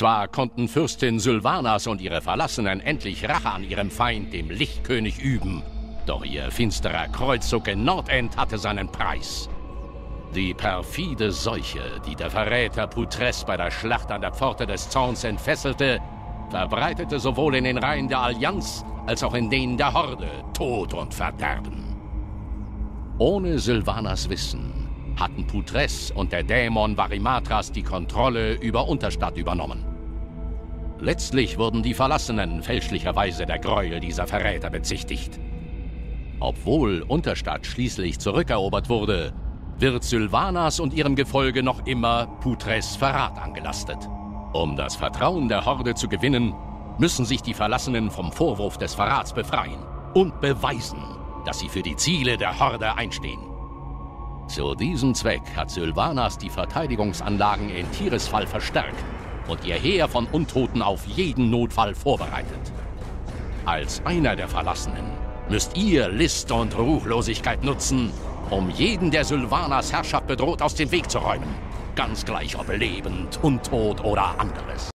Zwar konnten Fürstin Sylvanas und ihre Verlassenen endlich Rache an ihrem Feind, dem Lichtkönig, üben, doch ihr finsterer Kreuzzug in Nordend hatte seinen Preis. Die perfide Seuche, die der Verräter Putres bei der Schlacht an der Pforte des Zorns entfesselte, verbreitete sowohl in den Reihen der Allianz als auch in denen der Horde Tod und Verderben. Ohne Sylvanas Wissen hatten Putres und der Dämon Varimatras die Kontrolle über Unterstadt übernommen. Letztlich wurden die Verlassenen fälschlicherweise der Gräuel dieser Verräter bezichtigt. Obwohl Unterstadt schließlich zurückerobert wurde, wird Sylvanas und ihrem Gefolge noch immer Putres Verrat angelastet. Um das Vertrauen der Horde zu gewinnen, müssen sich die Verlassenen vom Vorwurf des Verrats befreien und beweisen, dass sie für die Ziele der Horde einstehen. Zu diesem Zweck hat Sylvanas die Verteidigungsanlagen in Tiresfall verstärkt und ihr Heer von Untoten auf jeden Notfall vorbereitet. Als einer der Verlassenen müsst ihr List und Ruchlosigkeit nutzen, um jeden, der Sylvanas Herrschaft bedroht, aus dem Weg zu räumen. Ganz gleich ob lebend, untot oder anderes.